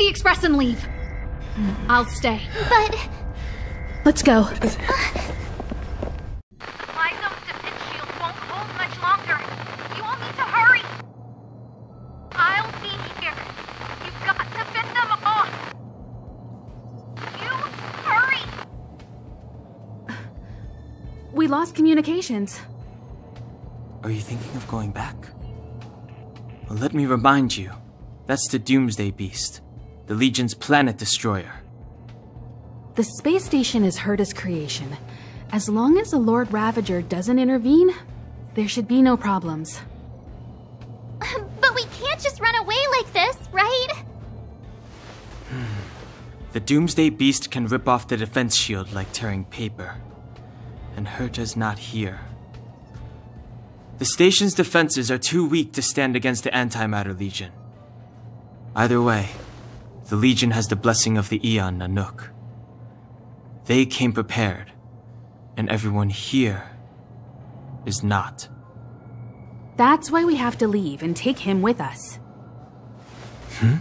the express and leave. I'll stay. But Let's go. My zone's defense shield won't hold much longer. You all need to hurry. I'll be here. You've got to fend them off. You hurry. We lost communications. Are you thinking of going back? Well, let me remind you. That's the Doomsday Beast, the Legion's planet destroyer. The space station is Herta's creation. As long as the Lord Ravager doesn't intervene, there should be no problems. but we can't just run away like this, right? Hmm. The Doomsday Beast can rip off the defense shield like tearing paper. And Herta's not here. The station's defenses are too weak to stand against the Antimatter Legion. Either way, the Legion has the blessing of the Aeon Nanook. They came prepared, and everyone here is not. That's why we have to leave and take him with us. Hmm?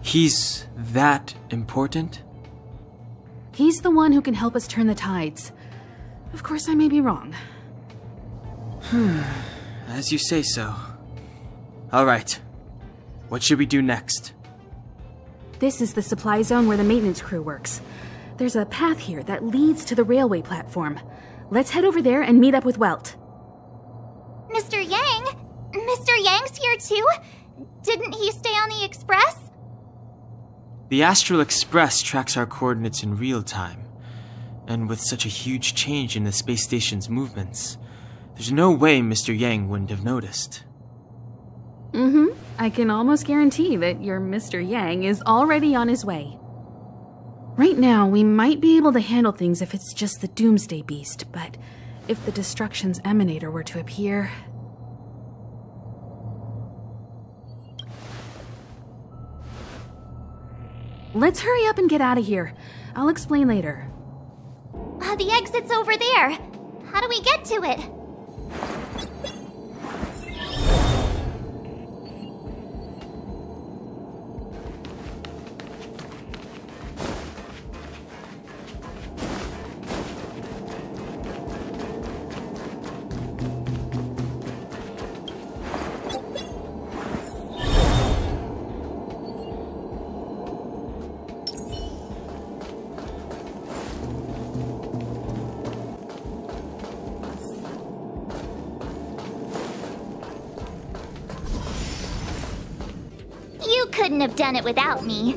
He's that important? He's the one who can help us turn the tides. Of course, I may be wrong. Hmm. As you say so. Alright. What should we do next? This is the supply zone where the maintenance crew works. There's a path here that leads to the railway platform. Let's head over there and meet up with Welt. Mr. Yang? Mr. Yang's here too? Didn't he stay on the express? The Astral Express tracks our coordinates in real time. And with such a huge change in the space station's movements, there's no way Mr. Yang wouldn't have noticed. Mm-hmm. I can almost guarantee that your Mr. Yang is already on his way. Right now, we might be able to handle things if it's just the Doomsday Beast, but if the Destruction's Emanator were to appear... Let's hurry up and get out of here. I'll explain later. Uh, the exit's over there. How do we get to it? Couldn't have done it without me.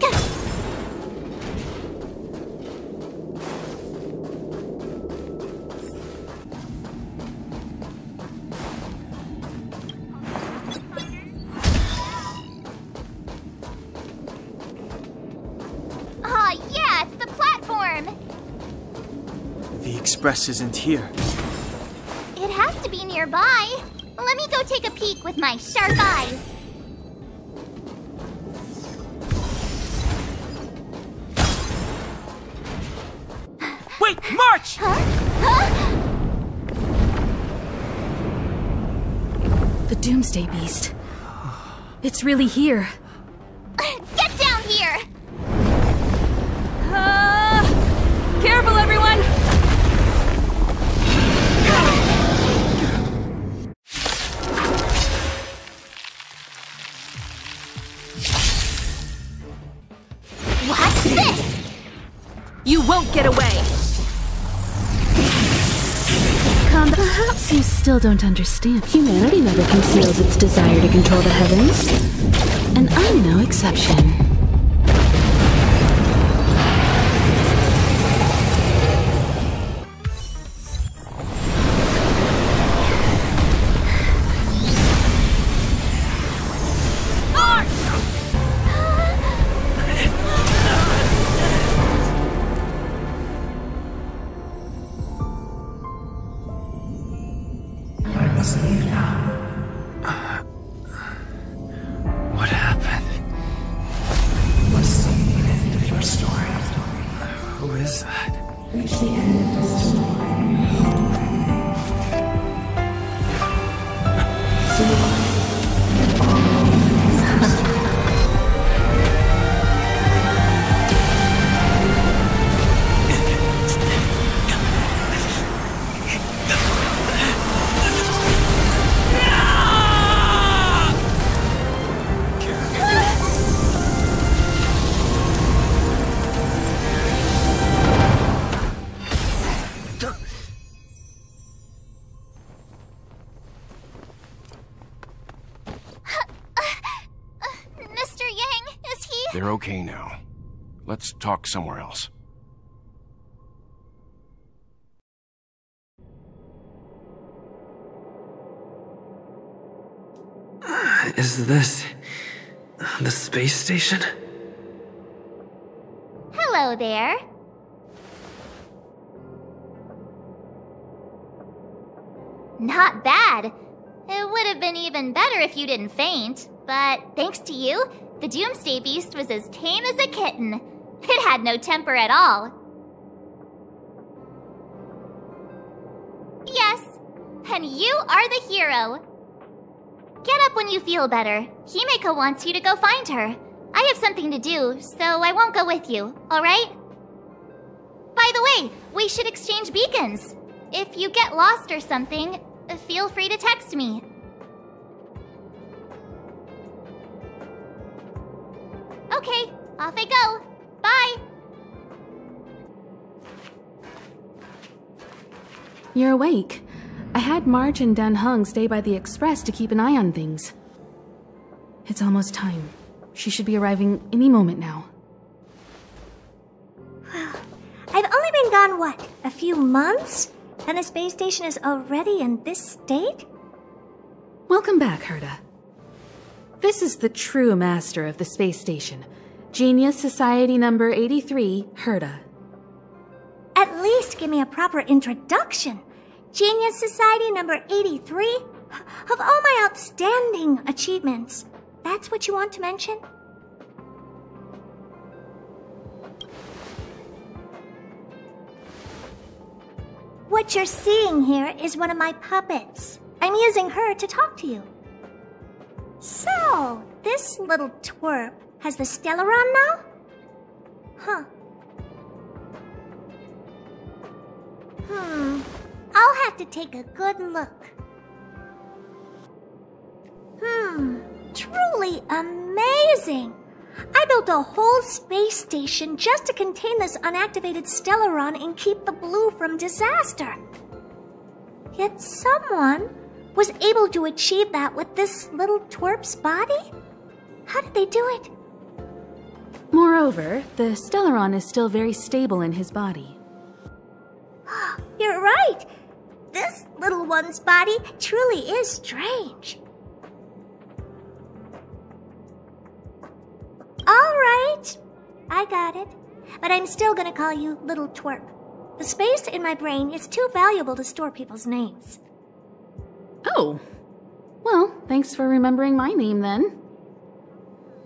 Aw, yeah, it's the platform! The Express isn't here. It has to be nearby. Let me go take a peek with my sharp eyes. March! The Doomsday Beast. It's really here. Still don't understand. Humanity never conceals its desire to control the heavens. And I'm no exception. Let's talk somewhere else. Uh, is this. the space station? Hello there. Not bad. It would have been even better if you didn't faint, but thanks to you, the Doomsday Beast was as tame as a kitten. It had no temper at all. Yes, and you are the hero. Get up when you feel better. Himeko wants you to go find her. I have something to do, so I won't go with you, alright? By the way, we should exchange beacons. If you get lost or something, feel free to text me. Okay, off I go. You're awake. I had March and Dan Heng stay by the express to keep an eye on things. It's almost time. She should be arriving any moment now. Well, I've only been gone, what, a few months? And the space station is already in this state? Welcome back, Herta. This is the true master of the space station. Genius Society number 83, Herta. At least give me a proper introduction. Genius Society number 83? Of all my outstanding achievements, that's what you want to mention? What you're seeing here is one of my puppets. I'm using her to talk to you. So, this little twerp has the Stellaron now? Huh. Hmm. I'll have to take a good look. Hmm. Truly amazing! I built a whole space station just to contain this unactivated Stellaron and keep the blue from disaster. Yet someone was able to achieve that with this little twerp's body? How did they do it? Moreover, the Stellaron is still very stable in his body. You're right. This little one's body truly is strange. All right. I got it. But I'm still gonna call you Little Twerp. The space in my brain is too valuable to store people's names. Oh. Well, thanks for remembering my name then.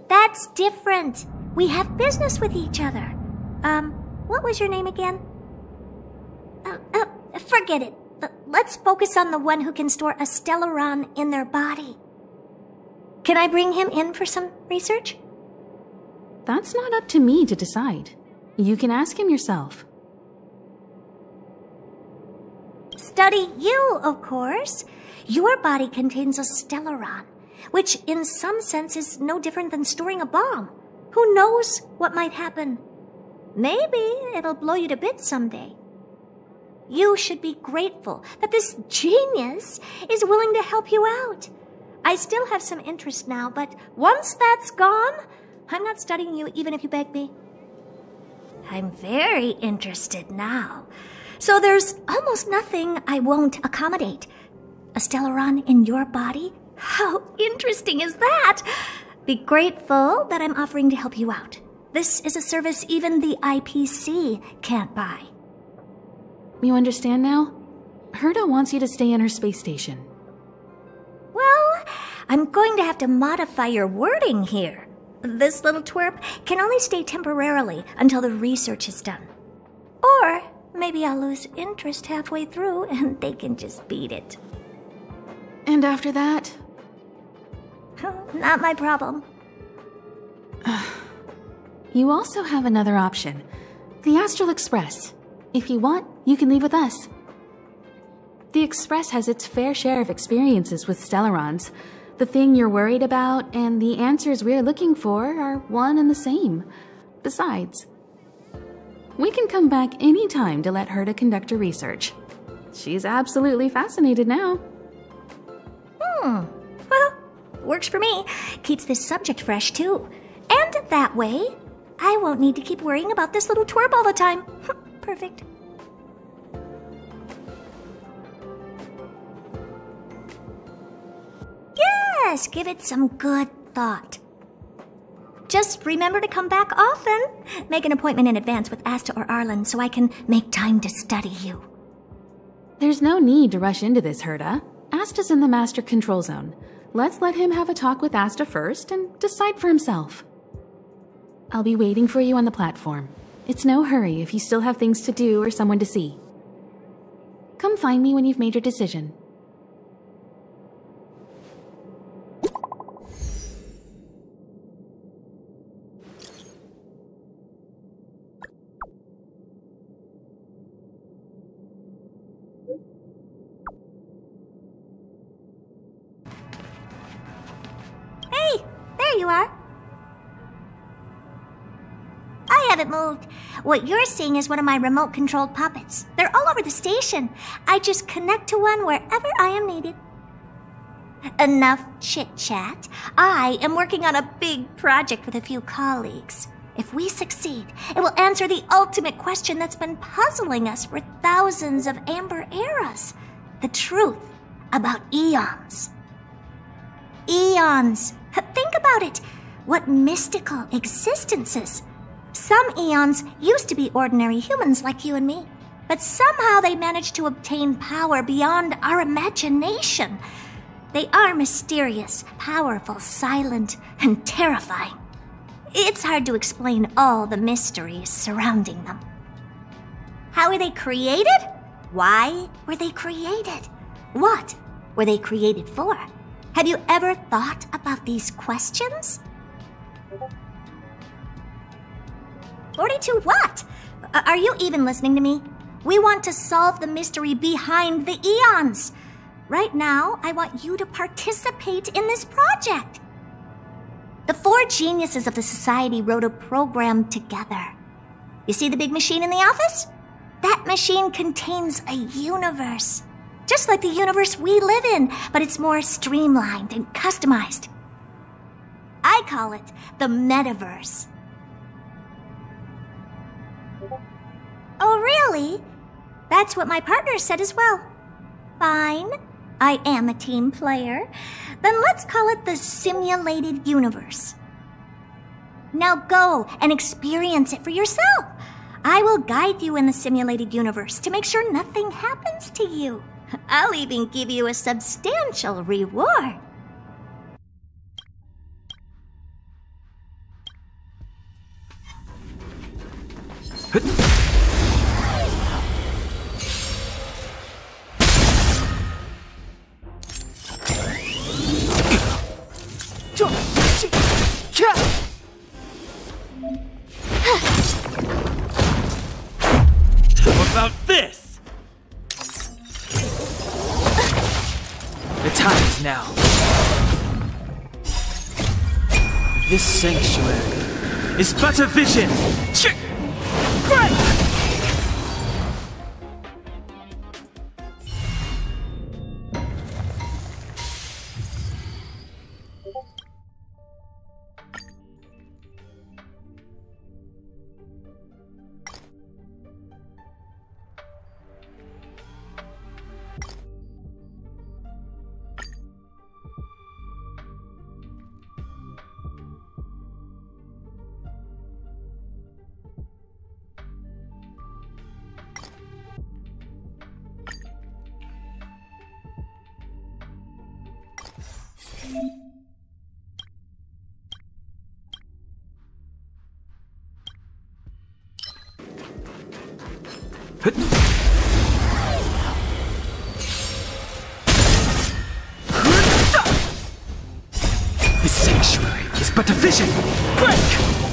That's different. We have business with each other. Um, what was your name again? Uh, uh, forget it. Let's focus on the one who can store a Stellaron in their body. Can I bring him in for some research? That's not up to me to decide. You can ask him yourself. Study you, of course. Your body contains a Stellaron, which in some sense is no different than storing a bomb. Who knows what might happen? Maybe it'll blow you to bits someday. You should be grateful that this genius is willing to help you out. I still have some interest now, but once that's gone, I'm not studying you even if you beg me. I'm very interested now. So there's almost nothing I won't accommodate. A Stellaron in your body? How interesting is that? Be grateful that I'm offering to help you out. This is a service even the IPC can't buy. You understand now? Herta wants you to stay in her space station. Well, I'm going to have to modify your wording here. This little twerp can only stay temporarily until the research is done. Or maybe I'll lose interest halfway through and they can just beat it. And after that? Not my problem. You also have another option. The Astral Express. If you want, you can leave with us. The Express has its fair share of experiences with Stellarons. The thing you're worried about and the answers we're looking for are one and the same. Besides, we can come back any time to let her to conduct her research. She's absolutely fascinated now. Hmm. Well, works for me. Keeps this subject fresh, too. And that way, I won't need to keep worrying about this little twerp all the time. Perfect. Yes, give it some good thought. Just remember to come back often. Make an appointment in advance with Asta or Arlan so I can make time to study you. There's no need to rush into this, Herta. Asta's in the master control zone. Let's let him have a talk with Asta first and decide for himself. I'll be waiting for you on the platform. It's no hurry if you still have things to do or someone to see. Come find me when you've made your decision. Moved. What you're seeing is one of my remote controlled puppets. They're all over the station. I just connect to one wherever I am needed. Enough chit chat. I am working on a big project with a few colleagues. If we succeed, it will answer the ultimate question that's been puzzling us for thousands of amber eras the truth about Aeons. Aeons. Think about it. What mystical existences. Some Aeons used to be ordinary humans like you and me, but somehow they managed to obtain power beyond our imagination. They are mysterious, powerful, silent, and terrifying. It's hard to explain all the mysteries surrounding them. How were they created? Why were they created? What were they created for? Have you ever thought about these questions? 42 what? A- Are you even listening to me? We want to solve the mystery behind the Aeons. Right now, I want you to participate in this project. The four geniuses of the society wrote a program together. You see the big machine in the office? That machine contains a universe. Just like the universe we live in, but it's more streamlined and customized. I call it the metaverse. Oh, really? That's what my partner said as well. Fine. I am a team player. Then let's call it the simulated universe. Now go and experience it for yourself. I will guide you in the simulated universe to make sure nothing happens to you. I'll even give you a substantial reward. Is but a vision. Great! But a vision. Break!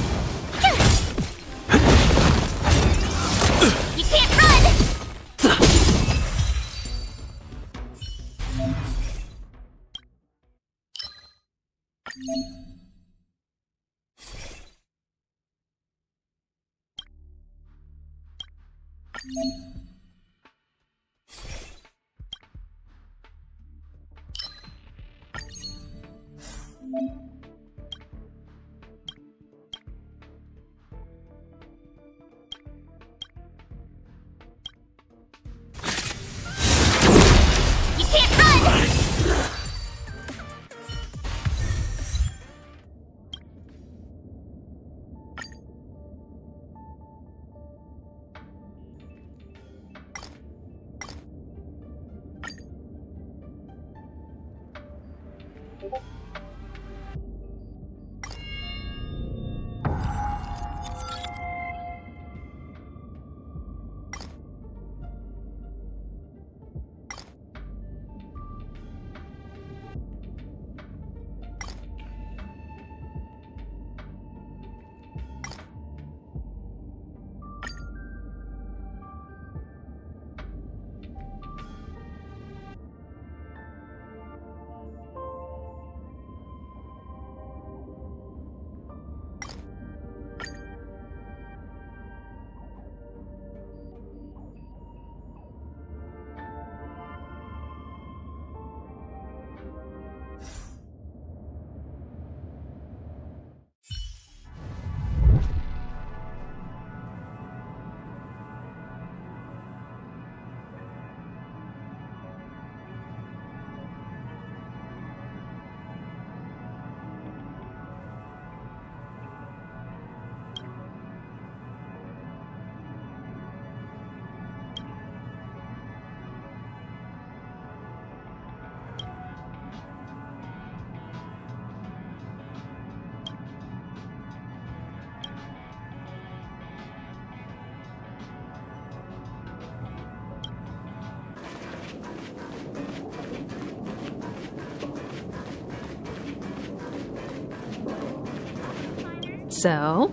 So,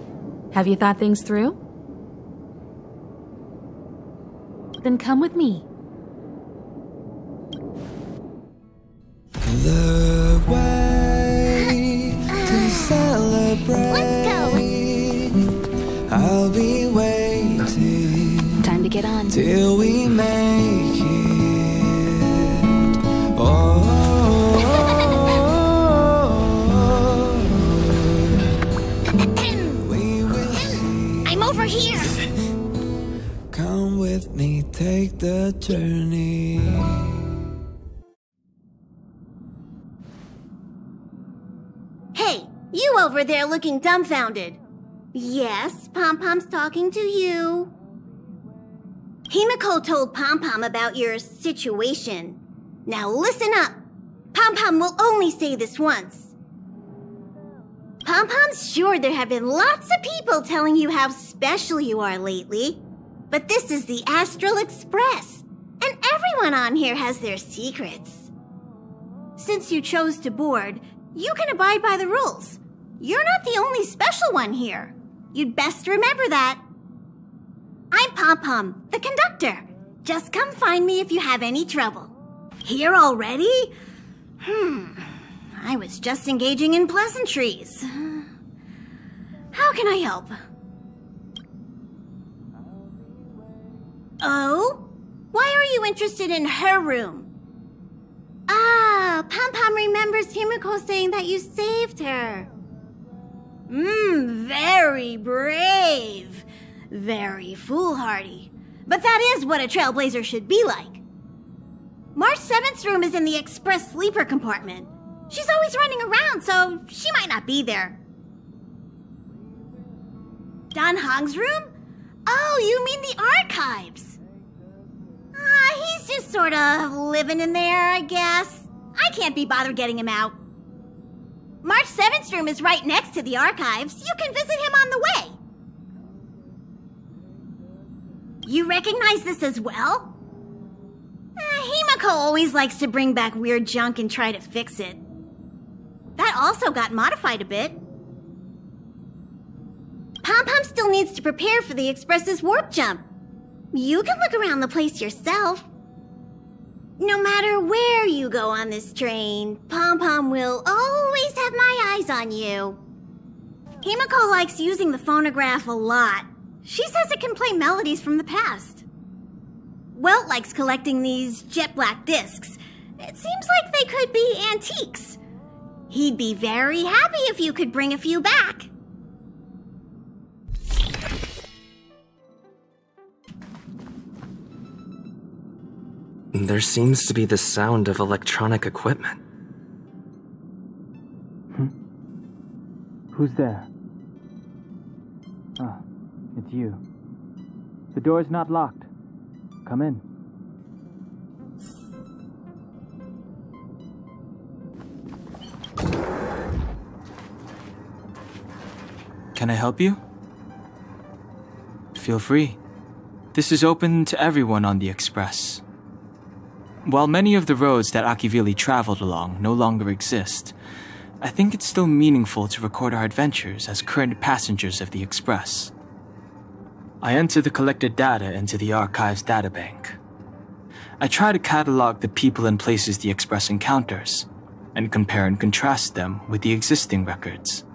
have you thought things through? Then come with me. Over here. Come with me, take the journey. Hey, you over there looking dumbfounded. Yes, Pom Pom's talking to you. Himeko told Pom Pom about your situation. Now listen up. Pom Pom will only say this once. Pom Pom's sure there have been lots of people telling you how special you are lately. But this is the Astral Express, and everyone on here has their secrets. Since you chose to board, you can abide by the rules. You're not the only special one here. You'd best remember that. I'm Pom Pom, the conductor. Just come find me if you have any trouble. Here already? Hmm. I was just engaging in pleasantries. How can I help? Oh? Why are you interested in her room? Ah, Pom Pom remembers Himeko saying that you saved her. Mmm, very brave. Very foolhardy. But that is what a trailblazer should be like. March 7th's room is in the express sleeper compartment. She's always running around, so she might not be there. Dan Heng's room? Oh, you mean the archives. Ah, he's just sort of living in there, I guess. I can't be bothered getting him out. March 7th's room is right next to the archives. You can visit him on the way. You recognize this as well? Uh, Himeko always likes to bring back weird junk and try to fix it. That also got modified a bit. Pom Pom still needs to prepare for the Express's warp jump. You can look around the place yourself. No matter where you go on this train, Pom Pom will always have my eyes on you. Himeko likes using the phonograph a lot. She says it can play melodies from the past. Welt likes collecting these jet black discs. It seems like they could be antiques. He'd be very happy if you could bring a few back. There seems to be the sound of electronic equipment. Who's there? Ah, it's you. The door's not locked. Come in. Can I help you? Feel free. This is open to everyone on the Express. While many of the roads that Akivili traveled along no longer exist, I think it's still meaningful to record our adventures as current passengers of the Express. I enter the collected data into the Archives databank. I try to catalog the people and places the Express encounters, and compare and contrast them with the existing records.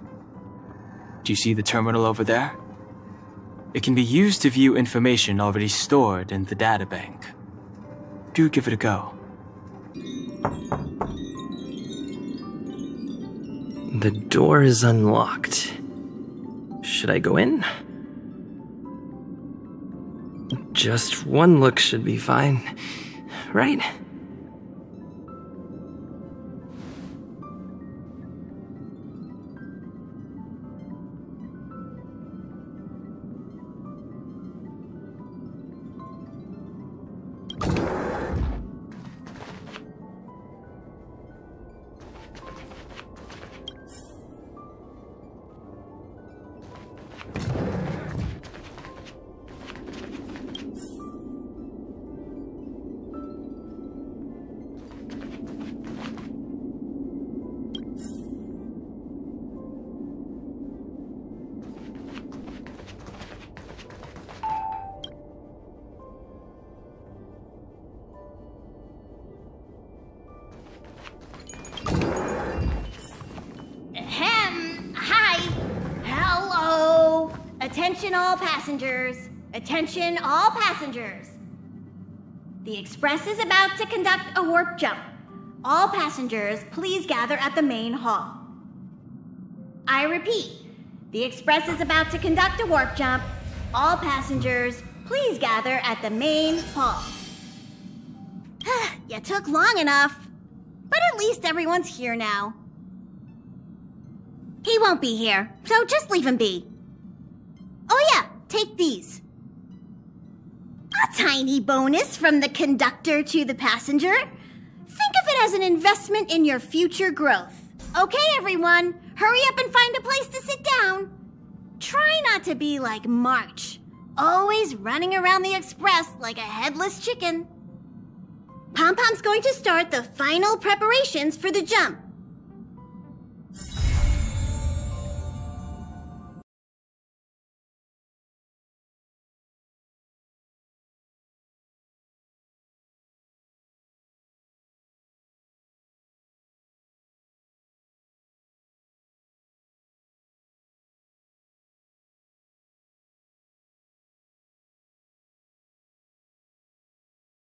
Do you see the terminal over there? It can be used to view information already stored in the databank. Do give it a go. The door is unlocked. Should I go in? Just one look should be fine, right? Attention all passengers. Attention all passengers. The Express is about to conduct a warp jump. All passengers, please gather at the main hall. I repeat, the Express is about to conduct a warp jump. All passengers, please gather at the main hall. you took long enough, but at least everyone's here now. He won't be here, so just leave him be. Oh, yeah, take these. A tiny bonus from the conductor to the passenger. Think of it as an investment in your future growth. Okay, everyone, hurry up and find a place to sit down. Try not to be like March, always running around the express like a headless chicken. Pom Pom's going to start the final preparations for the jump.